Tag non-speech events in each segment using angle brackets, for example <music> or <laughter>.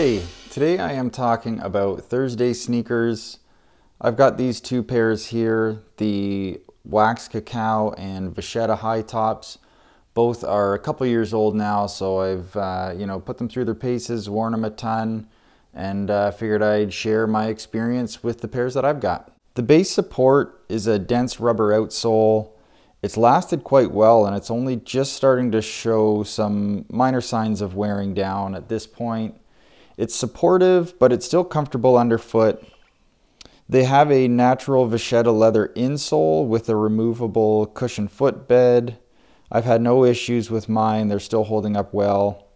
Hey, today I am talking about Thursday sneakers. I've got these two pairs here, the Wax Cacao and Vachetta High Tops. Both are a couple years old now, so I've uh, you know put them through their paces, worn them a ton, and uh, figured I'd share my experience with the pairs that I've got. The base support is a dense rubber outsole. It's lasted quite well and it's only just starting to show some minor signs of wearing down at this point. It's supportive, but it's still comfortable underfoot. They have a natural Vachetta leather insole with a removable cushion footbed. I've had no issues with mine. They're still holding up well.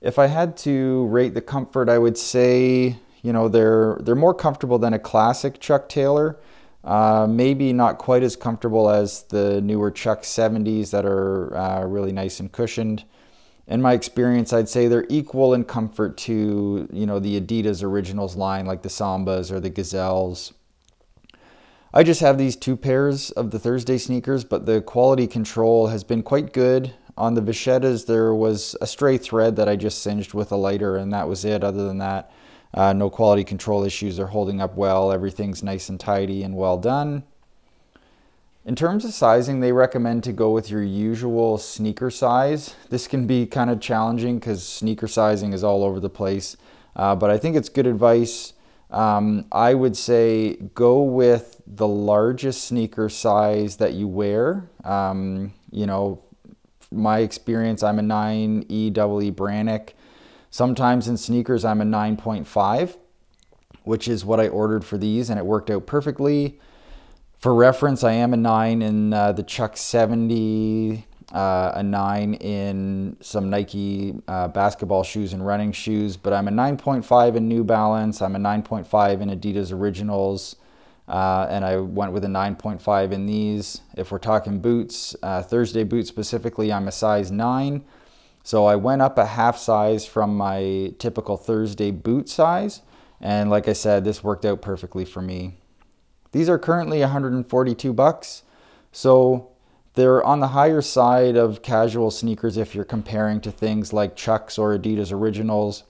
If I had to rate the comfort, I would say, you know, they're, they're more comfortable than a classic Chuck Taylor. Uh, maybe not quite as comfortable as the newer Chuck 70s that are uh, really nice and cushioned in my experience, I'd say they're equal in comfort to, you know, the Adidas Originals line, like the Sambas or the Gazelles. I just have these two pairs of the Thursday sneakers, but the quality control has been quite good. On the Vachettas, there was a stray thread that I just singed with a lighter, and that was it. Other than that, uh, no quality control issues. They're holding up well. Everything's nice and tidy and well done. In terms of sizing, they recommend to go with your usual sneaker size. This can be kind of challenging because sneaker sizing is all over the place, uh, but I think it's good advice. Um, I would say go with the largest sneaker size that you wear. Um, you know, my experience, I'm a 9 E double Brannock. Sometimes in sneakers, I'm a 9.5, which is what I ordered for these, and it worked out perfectly. For reference, I am a 9 in uh, the Chuck 70, uh, a 9 in some Nike uh, basketball shoes and running shoes, but I'm a 9.5 in New Balance, I'm a 9.5 in Adidas Originals, uh, and I went with a 9.5 in these. If we're talking boots, uh, Thursday boots specifically, I'm a size 9. So I went up a half size from my typical Thursday boot size, and like I said, this worked out perfectly for me. These are currently 142 bucks. So they're on the higher side of casual sneakers if you're comparing to things like Chucks or Adidas Originals.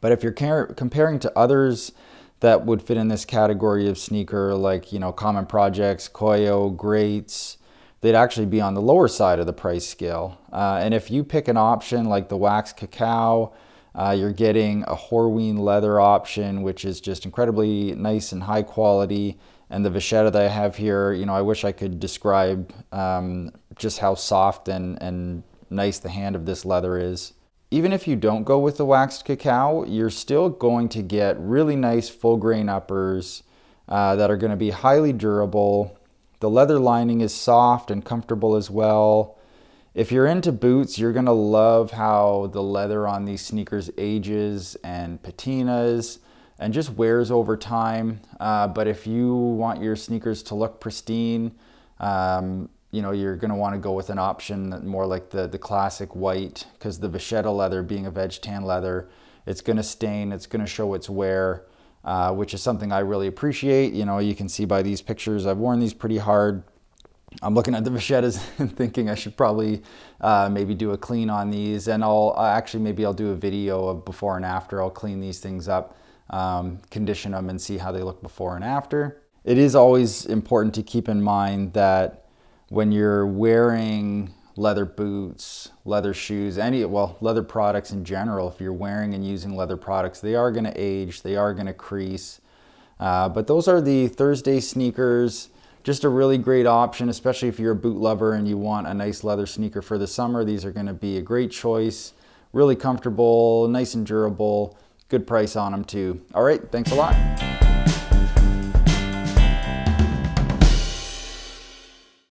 But if you're comparing to others that would fit in this category of sneaker, like, you know, Common Projects, Koio, Greats, they'd actually be on the lower side of the price scale. Uh, and if you pick an option like the Wax Cacao, uh, you're getting a Horween leather option, which is just incredibly nice and high quality. And the Vachetta that I have here, you know, I wish I could describe um, just how soft and, and nice the hand of this leather is. Even if you don't go with the waxed cacao, you're still going to get really nice full grain uppers uh, that are going to be highly durable. The leather lining is soft and comfortable as well. If you're into boots, you're gonna love how the leather on these sneakers ages and patinas and just wears over time. Uh, but if you want your sneakers to look pristine, um, you know, you're gonna wanna go with an option more like the, the classic white because the Vachetta leather being a veg tan leather, it's gonna stain, it's gonna show its wear, uh, which is something I really appreciate. You know, you can see by these pictures, I've worn these pretty hard. I'm looking at the <laughs> Vachettas and thinking I should probably uh, maybe do a clean on these and I'll uh, actually maybe I'll do a video of before and after. I'll clean these things up, um, condition them and see how they look before and after. It is always important to keep in mind that when you're wearing leather boots, leather shoes, any, well, leather products in general, if you're wearing and using leather products, they are gonna age, they are gonna crease. Uh, but those are the Thursday sneakers just a really great option, especially if you're a boot lover and you want a nice leather sneaker for the summer. These are gonna be a great choice. Really comfortable, nice and durable, good price on them too. All right, thanks a lot.